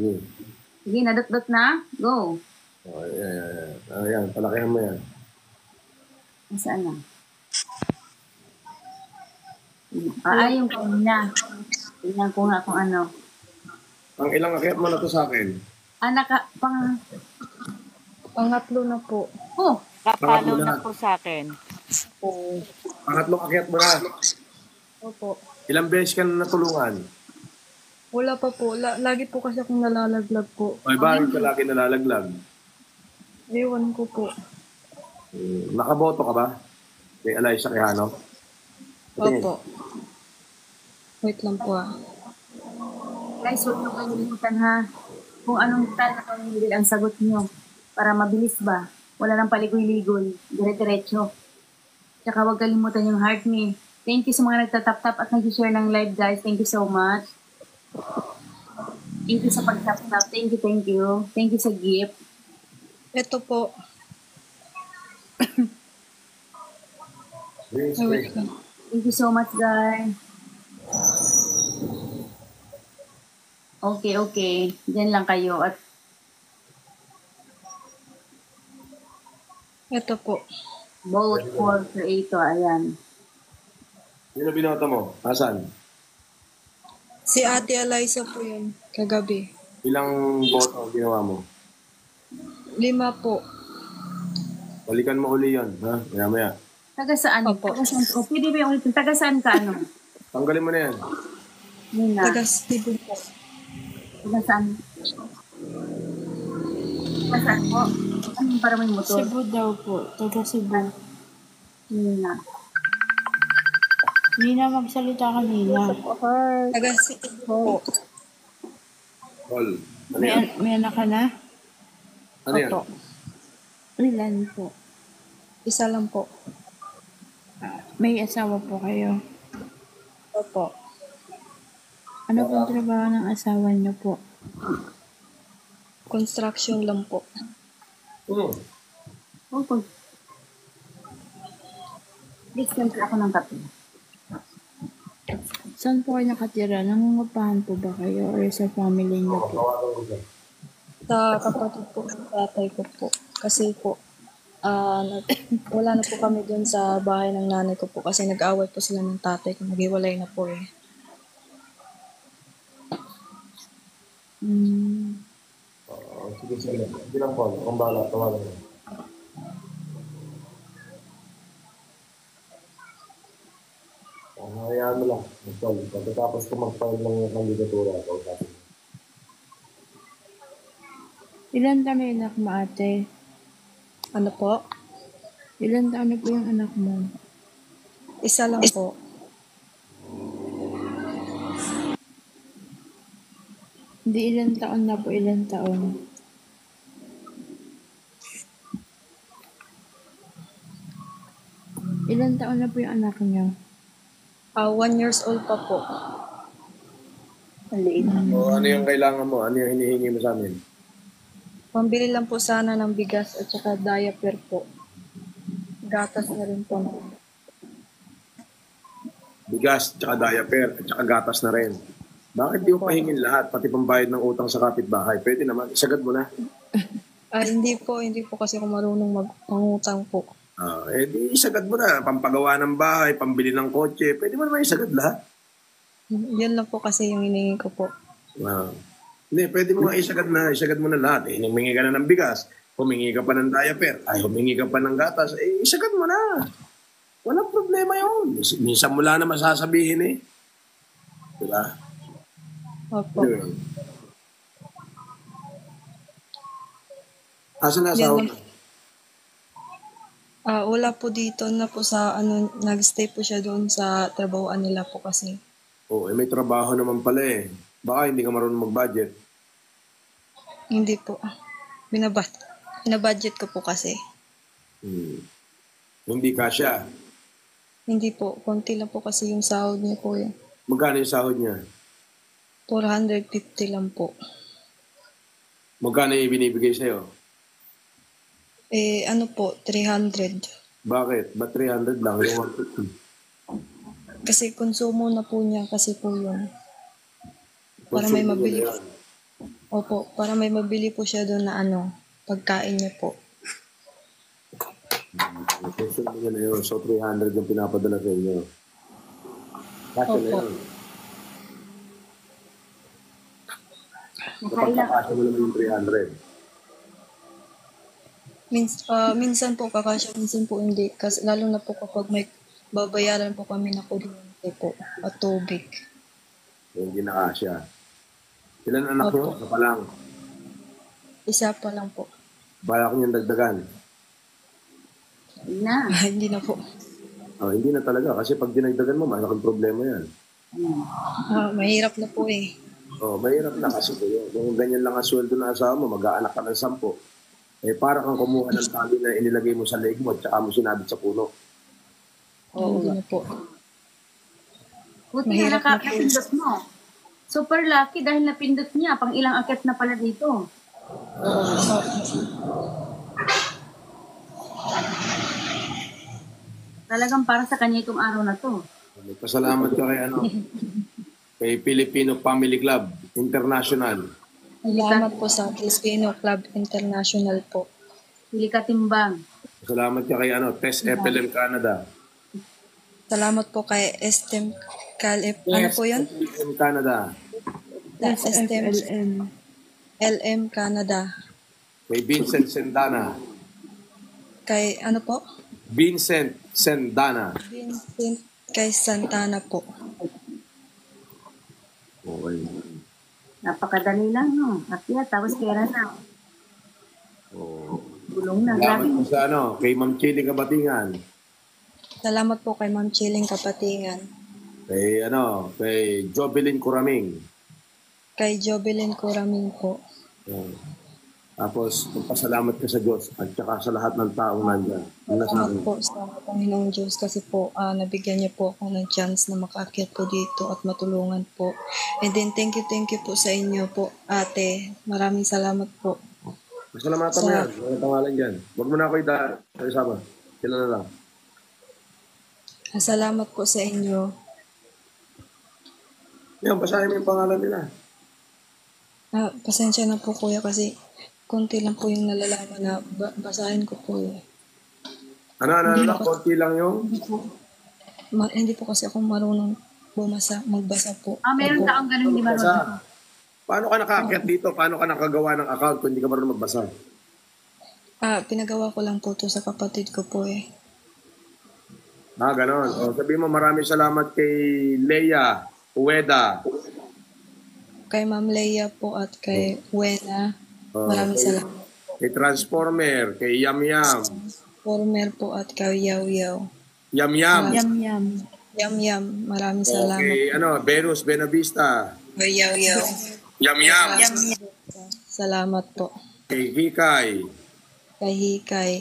Sige. Sige, nadot-dot na. Go. Oh, ayan, ayan, ayan. Ayan, palakihan mo yan. Nasaan na? Ah, ay, yung kanina. Tingnan ko nga kung ano. Ang ilang akyat mo na to sa akin? Anak, ka, pang... Pangatlo na po. Oh, Kapalo Pangatlo na. na po sa akin. Oo. Pangatlong akyat mo na. Opo. Ilang beses ka na natulungan? Wala pa po. La- lagi po kasi akong nalalaglag po. Ay, bakit ka lagi nalalaglag? Ewan ko po. Hmm, nakaboto ka ba? Kay Eliza Quijano? Opo. Wait lang po ah. guys, huwag niyo kalimutan ha. Kung anong niyo ang sagot niyo. Para mabilis ba? Wala nang paligoy-ligoy. Dire-diretso. Tsaka huwag kalimutan yung heart me. Thank you sa mga nagtatap-tap at nag-share ng live guys. Thank you so much. Thank you sa pag-tap-tap. Thank you, thank you. Thank you sa gift. Ito po. Thank you so much, guys. Okay, okay. Diyan lang kayo. At Ito po. vote for creator. Ayan. Sino binoto mo? Asan? Si Ate Eliza po yun. Kagabi. Ilang boto ang ginawa mo? Lima po. Balikan mo uli yun, ha? Maya maya. Taga saan? Opo. Taga saan? O, pwede ba yung ulitin? Taga saan ka, ano? Tanggalin mo na yan. Nina. Taga Cebu po. Taga saan? Taga saan po? Ano para may motor? Cebu daw po. Taga Cebu. Nina. Nina, magsalita ka, Nina. Taga Cebu po. All. Ano May, yan? may anak ka na? Ano yan? Opo. Ilan po? Isa lang po. May asawa po kayo. Opo. Ano pong trabaho ng asawa niyo po? Construction lang po. Hmm. Okay. Please, siyempre ako ng kape. Saan po kayo nakatira? Nangungupahan po ba kayo or sa family niyo po? Sa kapatid po ng tatay ko po. Kasi po, ah nag- wala na po kami dun sa bahay ng nanay ko po kasi nag-away po sila ng tatay ko. Naghiwalay na po eh. Hmm. Oo, sige, sige. Sige lang, Paul. Akong bahala. Tawagan mo. Oh, hayaan mo lang. Paul, pagkatapos ko mag-file ng kandidatura, kausapin mo. Ilan taon yung anak mo, ate? Ano po? Ilan taon na po yung anak mo? Isa lang po. Hindi ilan taon na po, ilan taon. Ilan taon na po yung anak niyo? Ah, one years old pa po. Ang liit. O, ano yung kailangan mo? Ano yung hinihingi mo sa amin? Pambili lang po sana ng bigas at saka diaper po. Gatas na rin po. Bigas, tsaka diaper, at tsaka gatas na rin. Bakit di mo pahingin lahat, pati pambayad ng utang sa kapitbahay? Pwede naman, isagad mo na. Ah, hindi po, hindi po kasi ako marunong magpangutang po. Ah, eh di isagad mo na, pampagawa ng bahay, pambili ng kotse, pwede mo naman isagad lahat. Yan lang po kasi yung hinihingi ko po. Ah. Hindi, pwede mo nga isagad na, isagad mo na lahat. Eh, humingi ka na ng bigas, humingi ka pa ng diaper, ay humingi ka pa ng gatas, eh isagad mo na. Walang problema yun. Minsan mo lang na masasabihin eh. Diba? Opo. Yun. Asa na asawa? Ah, wala po dito na po sa ano nagstay po siya doon sa trabahoan nila po kasi. Oo, eh, may trabaho naman pala eh. Baka hindi ka marunong mag-budget. Hindi po. Binabat. Binabudget ko po kasi. Hmm. Hindi kasya. Hindi po. Konti lang po kasi yung sahod niya po yun. Magkano yung sahod niya? 450 lang po. Magkano yung binibigay sa'yo? Eh, ano po, 300. Bakit? Ba't 300 lang? Yung 150? Kasi konsumo na po niya kasi po yun. Para may mabili. na yan. Opo, para may mabili po siya doon na ano, pagkain niya po. Question mo na yun. So, 300 yung pinapadala sa inyo. Kasi na Opo. yun. Kapag mo naman yung 300. Mins, ah, minsan po kakasya, minsan po hindi. Kasi lalo na po kapag may babayaran po kami na kuryente po at tubig. Hindi nakasya. Ilan anak Opo. nyo? Isa pa lang. Isa pa lang po. Balak nyo yung dagdagan. na. hindi na po. Oh, hindi na talaga. Kasi pag dinagdagan mo, malaking problema yan. Ah, mahirap na po eh. Oh, mahirap na kasi kayo. Kung ganyan lang ang sweldo ng asawa mo, mag-aanak ka ng sampo. Eh, para kang kumuha ng tali na inilagay mo sa leg mo at saka mo sinabit sa puno. Oo nga po. Buti na Mahirap na po. nakapindot mo. Super lucky dahil napindot niya. Pang ilang akit na pala dito. Talagang para sa kanya itong araw na to. Pasalamat ka kay ano, kay Filipino Family Club International. Salamat po sa Filipino Club International po. Pili ka timbang. Salamat ka kay ano, Tess FLM Canada. Salamat po kay Estem Calip. Ano po yun? FLM Canada. Estem SFLM. LM Canada. Kay Vincent Sendana. Kay ano po? Vincent Sendana. Vincent kay Santana po. Okay. Napakadali lang, no? Akyat, tapos pera na. Oh. Gulong na. Salamat po sa ano, kay Ma'am Chili Kabatingan. Salamat po kay Ma'am Chilling Kapatingan. Kay ano, kay Jovelyn Kuraming. Kay Jobelin Coraming po. Yan. Tapos, magpasalamat ka sa Diyos at saka sa lahat ng taong. Ang nasa Salamat po sa Panginoong Diyos kasi po ah, nabigyan niyo po ako ng chance na makaakyat po dito at matulungan po. And then thank you, thank you po sa inyo po, ate. Maraming salamat po. Pasalamatan mo yan. Wala pangalan dyan. Huwag mo na ako ita isama. Sila na lang. Ah, Salamat po sa inyo. Yan, basahin mo yung pangalan nila. Ah, pasensya na po kuya kasi konti lang po yung nalalaman na ba- basahin ko po eh. Ano, ano, ano, konti lang yung... Hindi po, ma- hindi po kasi ako marunong bumasa, magbasa po. Ah, meron taong ganun di marunong. Basa. Paano ka nakaakyat dito? Paano ka nakagawa ng account kung hindi ka marunong magbasa? Ah, pinagawa ko lang po to sa kapatid ko po eh. Ah, ganon. O, sabihin mo, maraming salamat kay Leia Ueda. Kay Ma'am Leia po at kay Wena. Oh, Maraming kay- salamat. Kay Transformer, kay Yam Yam. Former po at kay Yaw Yaw. Yam Yam. Yum, yum. Yam Yam, maraming O, salamat. kay ano, Venus Benavista. Kay Yaw Yaw. Yam Yam. Salamat po. Kay Hikay. Kay Hikay.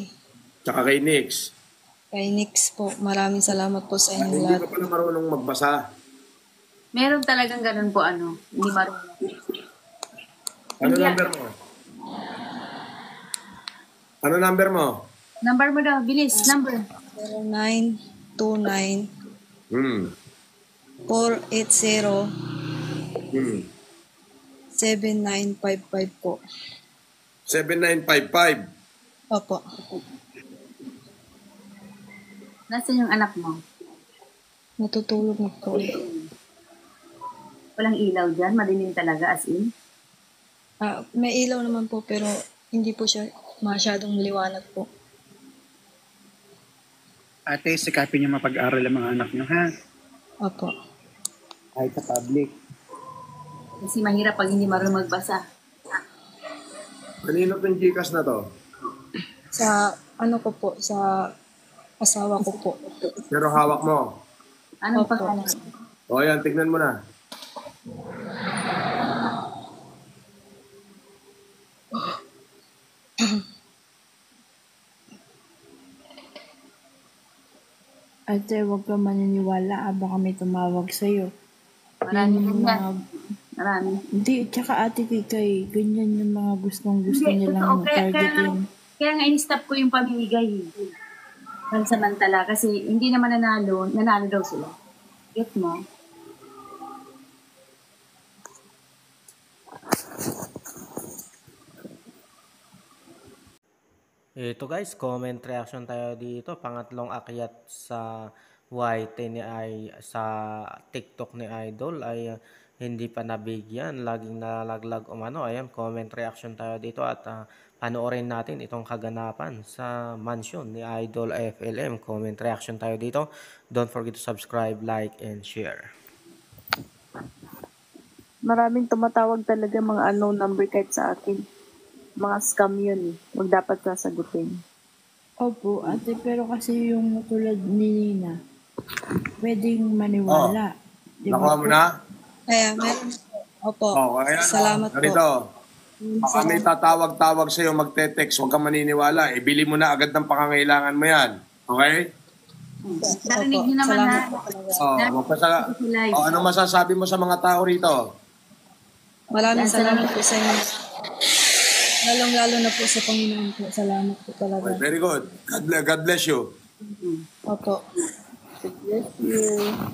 Tsaka kay Nix. Kay Nix po, maraming salamat po sa Hindi lahat. ka pala marunong magbasa. Meron talagang ganun po, ano, hindi marunong. Ano Hindi. number mo? Ano number mo? Number mo daw, bilis, number. 0929 Hmm. 480 Hmm. 7955 po. 7955. Opo. Nasaan yung anak mo? Natutulog na po. Walang ilaw dyan, madilim talaga, as in. Ah, may ilaw naman po pero hindi po siya masyadong liwanag po. Ate, sikapin niyo mapag-aral ang mga anak niyo, ha? Opo. Kahit sa public. Kasi mahirap pag hindi marunong magbasa. Kanino tong Gcash na to? Sa ano ko po, sa asawa ko po. Pero hawak mo. Opo. pangalan? O yan, tignan mo na. Ate, huwag ka maniniwala. Ah, baka may tumawag sa'yo. Marami Yan yung mga... Marami. Hindi, tsaka ate Kikay, ganyan yung mga gustong gusto Hindi, nilang totoo. Kaya, kaya, targetin. kaya nga in-stop ko yung pamimigay. Pansamantala. Kasi hindi naman nanalo. Nanalo daw sila. Get mo? Ito guys, comment reaction tayo dito. Pangatlong akyat sa YT ni ay sa TikTok ni Idol ay uh, hindi pa nabigyan. Laging nalaglag umano. Ayan, comment reaction tayo dito at uh, panoorin natin itong kaganapan sa mansion ni Idol FLM. Comment reaction tayo dito. Don't forget to subscribe, like, and share. Maraming tumatawag talaga mga unknown number kahit sa akin. Mga scam yun eh. Huwag dapat sasagutin. Opo, ate, pero kasi yung tulad ni Nina, pwedeng maniwala. Di ba Nakuha mo po? na? Kaya meron Opo. Oh, ayan. Salamat po. Ganito. Baka may tatawag-tawag sa'yo, magte-text, huwag kang maniniwala. Ibili mo na agad ng pangangailangan mo yan. Okay? Narinig niyo naman na. po. Oh, magpasa Live. oh, ano masasabi mo sa mga tao rito? Maraming salamat po sa inyo. Lalong-lalo na po sa Panginoon po. Salamat po talaga. Okay, very good. God bless, God bless you. Opo.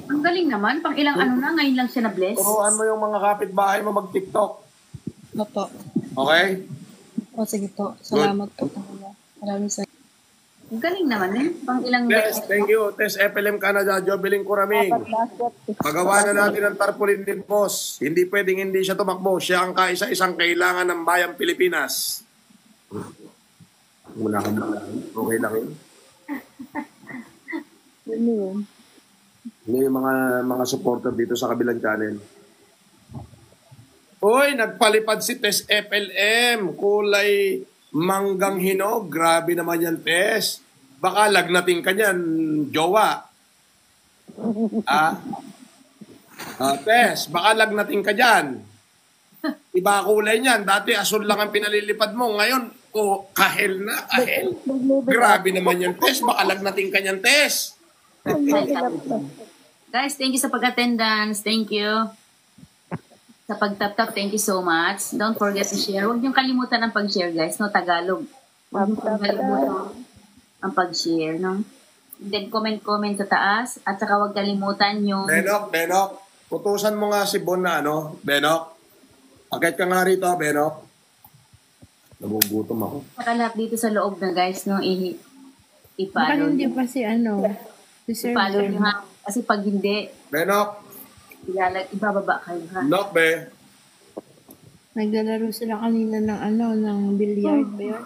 Ang galing naman. Pang ilang ano na, ngayon lang siya na-bless. Turuan mo yung mga kapitbahay mo mag-TikTok. Opo. Okay? O sige po. Salamat po talaga. Maraming salamat. Galing naman eh. Pang ilang Yes, thank you. Tess FLM Canada, Jobeling Kuraming. Pagawa na natin ang tarpaulin din, boss. Hindi pwedeng hindi siya tumakbo. Siya ang kaisa-isang kailangan ng bayang Pilipinas. Muna ka muna. Okay lang yun. Ano yun? Yung mga, mga supporter dito sa kabilang channel. Uy, nagpalipad si Tess FLM. Kulay manggang hinog. Grabe naman yan, Tess. Baka lagnating ka niyan, jowa. ah? Ah, Tess, baka lagnating ka dyan. Iba kulay niyan. Dati asul lang ang pinalilipad mo. Ngayon, oh, kahel na, kahel. Grabe naman yan, Tess. Baka lagnating ka niyan, Tess. Guys, thank you sa pag-attendance. Thank you. Sa pag-tap-tap, thank you so much. Don't forget to share. Huwag niyong kalimutan ang pag-share, guys. No, Tagalog. Huwag niyong kalimutan ang pag-share, no? Then, comment-comment sa taas. At saka huwag kalimutan yung... Benok, Benok, putusan mo nga si Bon na ano, Benok. Akit ka nga rito, Benok. Nagugutom ako. Saka lahat dito sa loob na, guys, no? I- Baka i-follow hindi niyo. pa si ano, si Sir I-follow niyo, ha? Kasi pag hindi, Benok, ilalag, ibababa kayo, ha? Nok, be. Naglalaro sila kanina ng ano, ng billiard ba yun?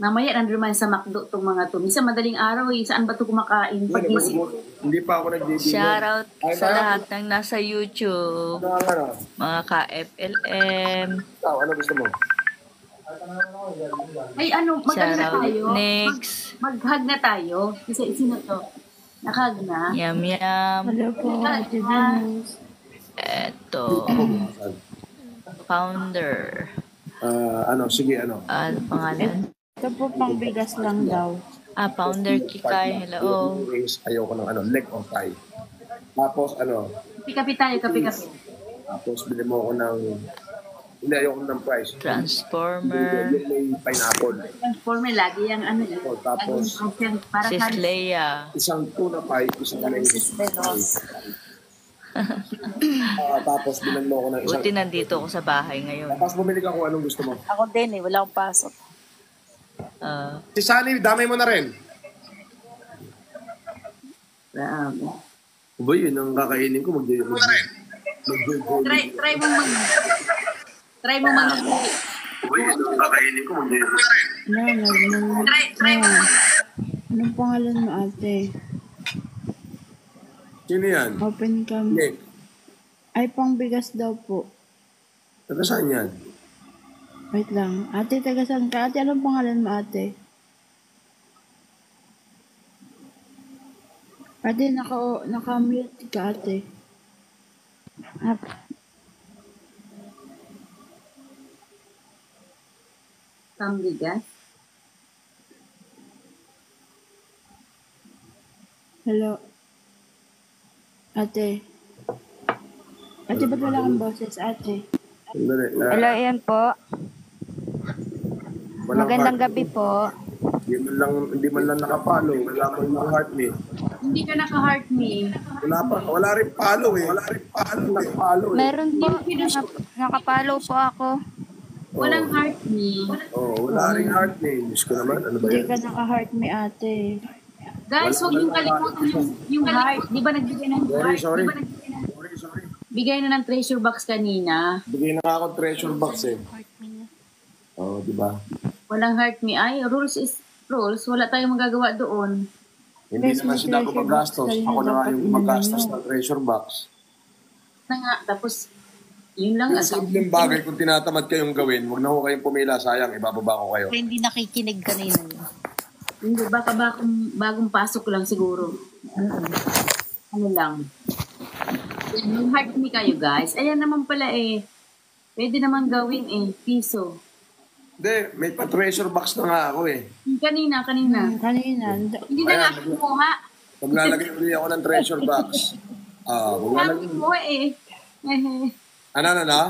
Mamaya, nandun man sa McDo itong mga to. Minsan madaling araw, eh. Saan ba ito kumakain? Pag-isip. Hindi pa ako nag-video. Shoutout Ay, sa lahat ng nasa YouTube, Ano, ano? mga ka-FLM. Ikaw, ano gusto mo? Ay, ano, mag-ano na tayo? next. Mag-hug na tayo. Kasi sino to? Nakahug na. Yum yum. Hello po. Eto. Founder. Ah, ano, sige, ano. Ano pangalan? Ito po pang bigas lang daw. Ah, Founder Kikay. Hello. Wings, ayoko ng ano, leg or thigh. Tapos, ano, Kapi-kapi tayo, kapi-kapi. tapos bili mo ako ng, hindi, ayoko ng price. Transformer. Yung may pineapple. Transformer lagi yung ano. eh. Oh, tapos, Lagi yung para Sis sa Leia. isang tuna pie, isang Sis Venos. Ah, tapos bilan mo ako ng isang Buti nandito ako sa bahay ngayon. Tapos bumili ka kung anong gusto mo. Ako din eh. Wala akong pasok. Ah, Si Sunny, damay mo na rin. Grabe. Ba yun, ang kakainin ko, mag-joy mo na rin. Try, try mo mag... Try mo mag... Ba yun, ang kakainin ko, mag-joy mo na rin. No, Try, try mo mag... Anong pangalan mo ate? Sino yan? Open cam. Nick. Ay, pang bigas daw po. Taga saan yan? Wait lang. Ate, taga saan ka? Ate, anong pangalan mo ate? Ate, naka, naka-mute ka ate. Ah, Pambigas. hello. Ate. Ate, ba't wala kang boses, ate? Ah, Hello, yan po. Walang Magandang heart. gabi po. Hindi man lang, hindi man lang nakapalo. Wala mo yung heart me. Hindi ka naka-heart me. Wala pa, wala rin palo eh. Wala rin palo. Nakapalo eh. Meron po, naka, nakapalo po ako. Walang heart me. Oh, wala ring heart eh. Diyos ko naman, ano ba Hindi yan? ka naka-heart me ate. Guys, huwag yung kalimutan yung, yung heart. Di ba nagbigay ng Sorry, heart? sorry. Di ba nagbigay ng, Sorry, sorry. bigay na ng treasure box kanina. Bigay na ako treasure box eh. Oo, oh, di ba? Walang heart me. Ay, rules is rules. Wala tayong magagawa doon. Hindi naman sila ako treasure magastos. box. Ako na nga yung magastos ng treasure box. Na nga, tapos, yun lang. Yung simpleng bagay kung tinatamad kayong gawin, huwag na ho kayong pumila, sayang, ibababa ko kayo. Hindi nakikinig kanina yun. hindi, baka bagong, bagong pasok lang siguro. Ano lang. Yung heart me kayo guys. Ayan naman pala eh. Pwede naman gawin eh. Piso. Hindi, may pa-treasure box na nga ako eh. Kanina, kanina. Hmm, kanina, Hindi na nga ako kumuha. Maglalagay ulit ako ng treasure box. Ah, Wala maglalagay. akong kumuha eh. Ano, ano, ano?